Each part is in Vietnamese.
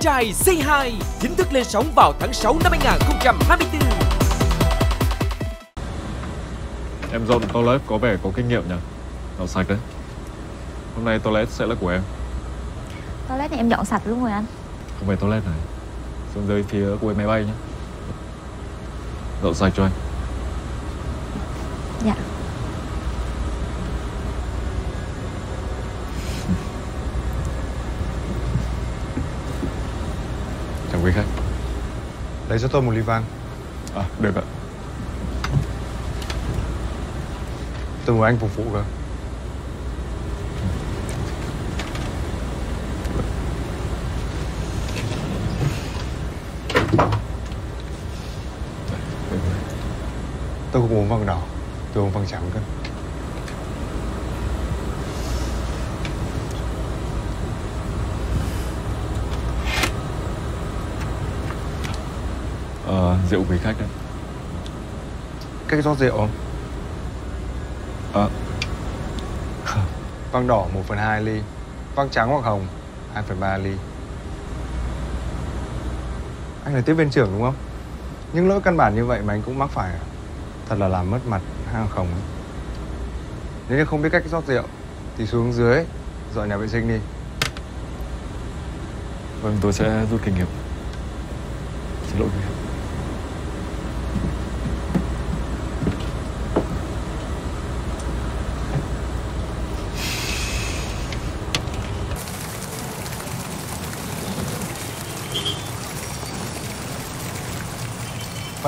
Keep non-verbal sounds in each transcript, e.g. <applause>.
trai Say Hi chính thức lên sóng vào tháng 6 năm 2024. Em dọn toilet có vẻ có kinh nghiệm nhỉ? Dọn sạch đấy. Hôm nay toilet sẽ là của em, Toilet này em dọn sạch luôn rồi anh không phải toilet này. Xuống dưới phía cuối máy bay nhé. Dọn sạch cho anh. Dạ Chào quý khách. Lấy cho tôi một ly vang À, được ạ. Tôi mời anh phục vụ cơ. Tôi không uống vang đỏ Tôi uống vang trắng cơ Ờ, rượu quý khách đây. Cách rót rượu không? À, Vang đỏ 1 phần 2 ly Vang trắng hoặc hồng 2 phần 3 ly Anh là tiếp viên trưởng đúng không? Những lỗi căn bản như vậy mà anh cũng mắc phải à? Thật là làm mất mặt hàng không ấy. Nếu như không biết cách rót rượu Thì xuống dưới Dọn nhà vệ sinh đi vâng, tôi sẽ rút kinh nghiệm. Xin lỗi quý khách.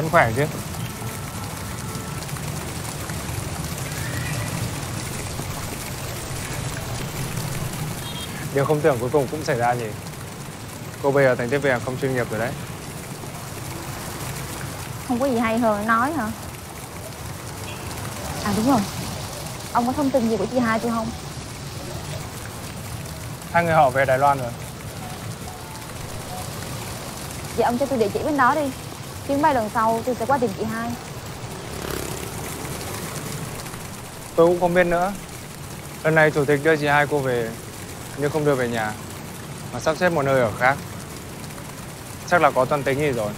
Vẫn khỏe chứ? Điều không tưởng cuối cùng cũng xảy ra nhỉ? Cô bây giờ thành tiếp viên không chuyên nghiệp rồi đấy. Không có gì hay hơn nói hả? À đúng rồi. Ông có thông tin gì của chị hai tôi không? Hai người họ về Đài Loan rồi. Vậy ông cho tôi địa chỉ bên đó đi Chuyến bay lần sau tôi sẽ qua tìm chị hai. Tôi cũng không biết nữa. Lần này chủ tịch đưa chị hai cô về Nhưng không đưa về nhà Mà sắp xếp một nơi ở khác. Chắc là có toan tính gì rồi.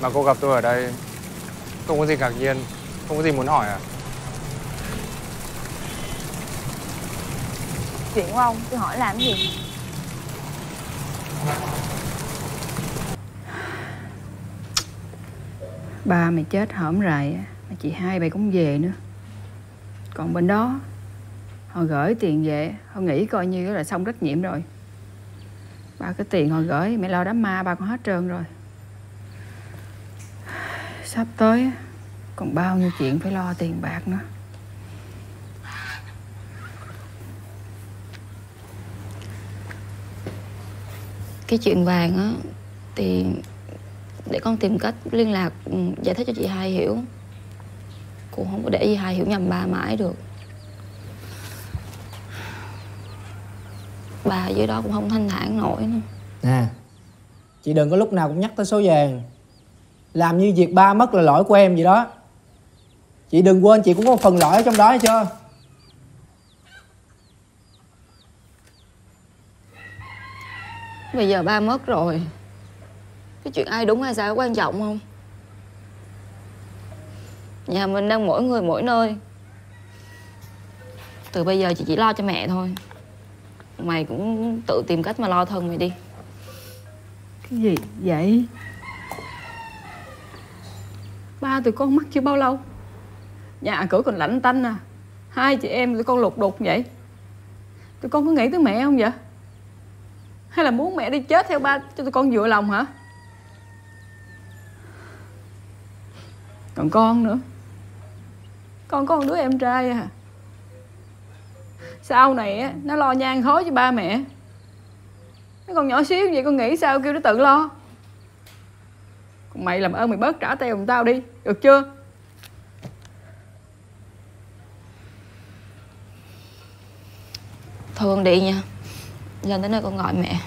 Mà cô gặp tôi ở đây Không có gì ngạc nhiên Không có gì muốn hỏi à? Chuyện của ông tôi hỏi làm cái gì Ba mày chết hổm rày mà chị hai mày cũng về nữa. Còn bên đó, Họ gửi tiền về, Họ nghĩ coi như là xong trách nhiệm rồi. Ba cái tiền họ gửi Mẹ lo đám ma ba con hết trơn rồi. Sắp tới Còn bao nhiêu chuyện phải lo tiền bạc nữa. Cái chuyện vàng á, thì để con tìm cách liên lạc ừ, giải thích cho chị hai hiểu. Cũng không có để chị hai hiểu nhầm ba mãi được. Bà dưới đó cũng không thanh thản nổi nữa. Nè Chị đừng có lúc nào cũng nhắc tới số vàng. Làm như việc ba mất là lỗi của em vậy đó. Chị đừng quên chị cũng có một phần lỗi ở trong đó hay chưa? Bây giờ ba mất rồi cái chuyện ai đúng ai sai có quan trọng không? Nhà mình đang mỗi người mỗi nơi. Từ bây giờ chị chỉ lo cho mẹ thôi. Mày cũng tự tìm cách mà lo thân mày đi. Cái gì vậy? Ba tụi con mất chưa bao lâu? Nhà cửa còn lạnh tanh à. Hai chị em tụi con lục đục vậy. Tụi con có nghĩ tới mẹ không vậy? Hay là muốn mẹ đi chết theo ba, Cho tụi con vừa lòng hả? Còn con nữa. Con có một đứa em trai à. Sau này á Nó lo nhan khói cho ba mẹ. Nó còn nhỏ xíu vậy con nghĩ sao kêu nó tự lo. Còn mày làm ơn mày bớt trả tay giùm tao đi Được chưa? Thôi con đi nha. Lên tới nơi con gọi mẹ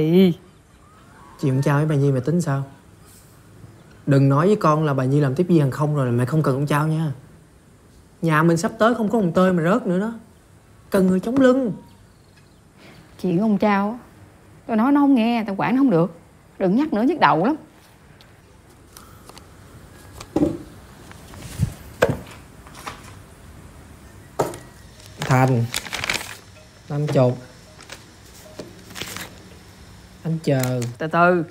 Gì? Chị không chào với bà Nhi mày tính sao? Đừng nói với con là bà Nhi làm tiếp viên hàng không rồi là mẹ không cần con trao nha. Nhà mình sắp tới không có con tơi mà rớt nữa đó. Cần người chống lưng. Chuyện ông Trao á, Tôi nói nó không nghe Tao quản nó không được. Đừng nhắc nữa nhức đầu lắm. Thành Năm chục anh chờ. Từ từ.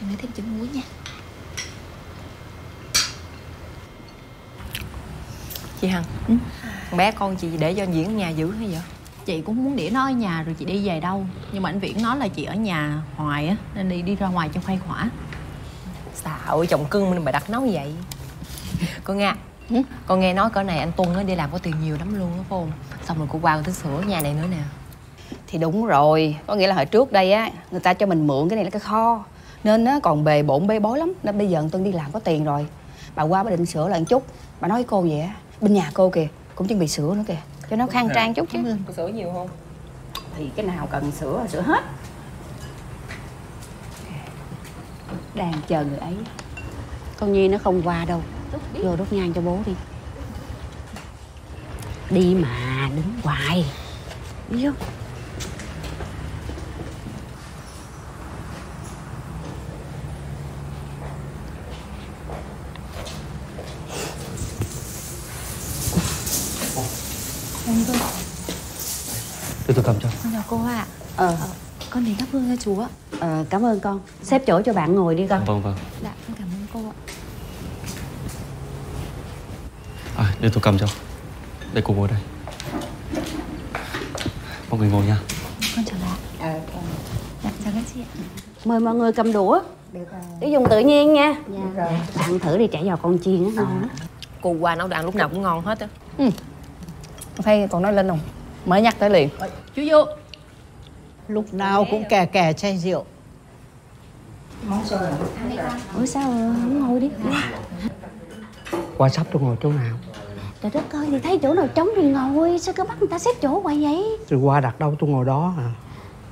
Em thêm trứng muối nha. Chị Hằng Con bé con chị để cho diễn nhà giữ hay vậy chị cũng muốn để nó ở nhà rồi chị đi về đâu. Nhưng mà anh viễn nói là chị ở nhà hoài á nên đi đi ra ngoài cho khuây khỏa. Xạo chồng cưng mình mà đặt nấu vậy. Con Nga Con nghe nói cỡ này anh Tuân á đi làm có tiền nhiều lắm luôn á phải không? Xong rồi cô qua tới sửa nhà này nữa nè. Thì đúng rồi Có nghĩa là hồi trước đây á Người ta cho mình mượn cái này là cái kho. Nên á còn bề bộn bê bối lắm. Nên bây giờ Tuân đi làm có tiền rồi. Bà qua bà định sửa lại một chút. Bà nói với cô vậy á Bên nhà cô kìa Cũng chuẩn bị sửa nữa kìa Cho nó khang trang chút chứ. Cô sửa nhiều không? Thì cái nào cần sửa là sửa hết. Đang chờ người ấy. Con Nhi nó không qua đâu. Vô đốt nhang cho bố đi. Đi mà đứng hoài. Đi vô Để tôi cầm cho. Con chào cô ạ. Ờ. Con đến thắp hương cho chú ạ. Ờ cảm ơn con. Xếp chỗ cho bạn ngồi đi con. Vâng vâng. Dạ con cảm ơn cô ạ. À, để tôi cầm cho. Để cô ngồi đây. Mọi người ngồi nha. Con chào bạn. Dạ chào các chị ạ. Mời mọi người cầm đũa. Để dùng tự nhiên nha. Dạ. Rồi. Bạn thử đi chả giò con chiên á. Ngon lắm. Cô qua nấu đồ ăn lúc nào cũng ngon hết á. Thấy còn nói lên không Mới nhắc tới liền. Chú vô. Lúc nào cũng kè kè chai rượu. Ủa sao không ngồi đi? Qua sắp tôi ngồi chỗ nào? Trời đất ơi thì thấy chỗ nào trống thì ngồi. Sao cứ bắt người ta xếp chỗ hoài vậy? Rồi qua đặt đâu tôi ngồi đó à.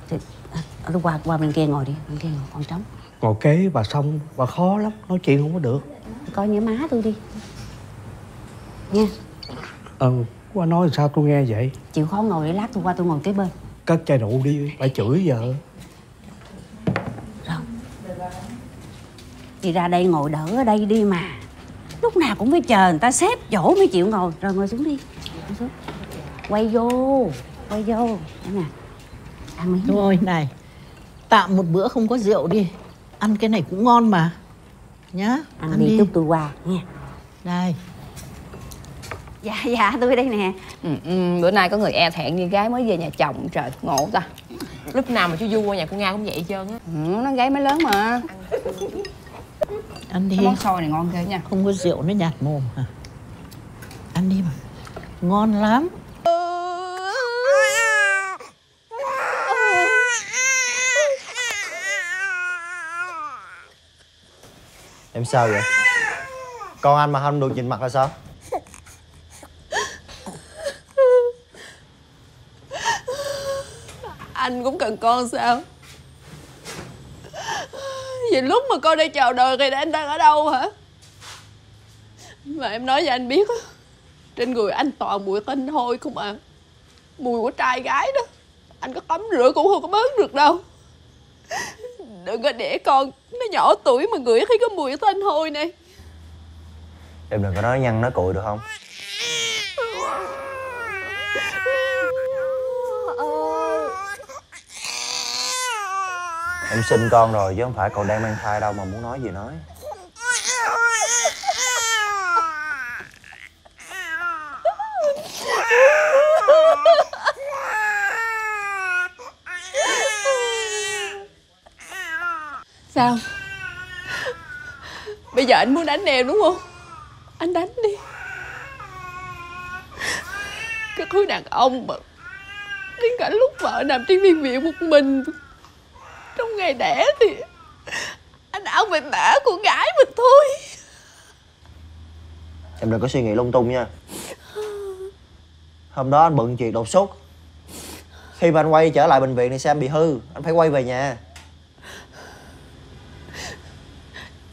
Thì, à, Lúc qua, qua bên kia ngồi đi Bên kia ngồi còn trống. Ngồi kế bà xong bà khó lắm Nói chuyện không có được. Coi như má tôi đi. Nha. Ừ qua nói sao tôi nghe vậy? Chịu khó ngồi để lát tôi qua tôi ngồi kế bên. Cất chai rượu đi Bà chửi vợ Thì ra đây ngồi đỡ ở đây đi mà. Lúc nào cũng phải chờ người ta xếp chỗ mới chịu ngồi. Rồi ngồi xuống đi. Ngồi xuống. Quay vô. Quay vô. Nè. Ăn miếng. Thôi này. Tạm một bữa không có rượu đi. Ăn cái này cũng ngon mà. Nhá Ăn, đi chút tôi qua. Nha. Đây Dạ dạ tôi đây nè. Ừ, ừ, Bữa nay có người e thẹn như gái mới về nhà chồng Trời ngộ ta. Lúc nào mà chú Du qua nhà cô Nga cũng vậy hết trơn á. Ừ, Nó gái mới lớn mà. Ăn đi. Cái món xôi này ngon ghê nha. Không có rượu nó nhạt mồm hả? Ăn đi mà. Ngon lắm. Em sao vậy? Con anh mà không được nhìn mặt là sao? anh cũng cần con sao? Vì lúc mà con đang chào đời thì anh đang ở đâu hả? Mà em nói cho anh biết Trên người anh toàn mùi tinh thôi không à. Mùi của trai gái đó Anh có tắm rửa cũng không có bớt được đâu. Đừng có để con Nó nhỏ tuổi mà ngửi thấy cái mùi thanh hôi này Em đừng có nói nhăn nói cụi được không <laughs> Em sinh con rồi chứ không phải còn đang mang thai đâu mà muốn nói gì nói. Sao? Bây giờ anh muốn đánh em đúng không? Anh đánh đi. Cái thứ đàn ông mà Đến cả lúc vợ nằm trên viên viện một mình. Trong ngày đẻ thì Anh ăn về bả của gái mình thôi. Em đừng có suy nghĩ lung tung nha. Hôm đó anh bận chuyện đột xuất. Khi mà anh quay trở lại bệnh viện thì anh bị hư. Anh phải quay về nhà.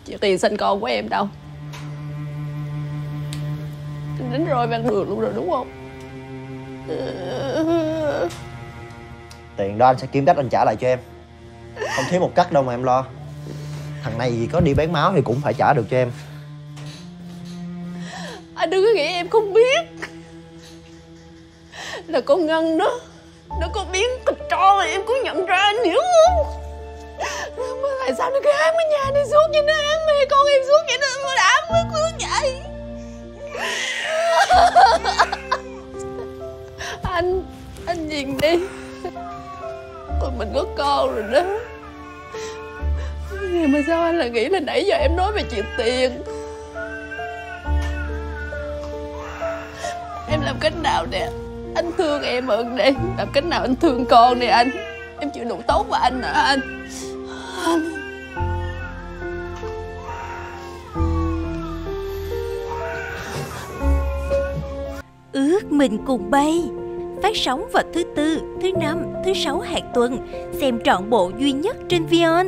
Chị tiền sinh con của em đâu? Anh đến rồi mang đường luôn rồi đúng không? Tiền đó anh sẽ kiếm cách anh trả lại cho em không thiếu một cắt đâu mà em lo. Thằng này gì có đi bán máu thì cũng phải trả được cho em. Anh đừng có nghĩ em không biết. Là con Ngân đó, Nó có biến thịt trò mà em cũng nhận ra anh hiểu không? Mà tại sao nó cứ ám ở nhà này suốt vậy Nó ám mê con em suốt vậy Nó đã ám với suốt vậy? Anh Anh nhìn đi. Tụi mình có con rồi đó ngày mà sao anh lại nghĩ là nãy giờ em nói về chuyện tiền? Em làm cách nào nè Anh thương em hơn đi Làm cách nào anh thương con nè anh? Em chịu đủ tốt với anh hả anh Anh? Ước mình cùng bay. Phát sóng vào thứ tư, thứ năm, thứ sáu hàng tuần. Xem trọn bộ duy nhất trên Vion.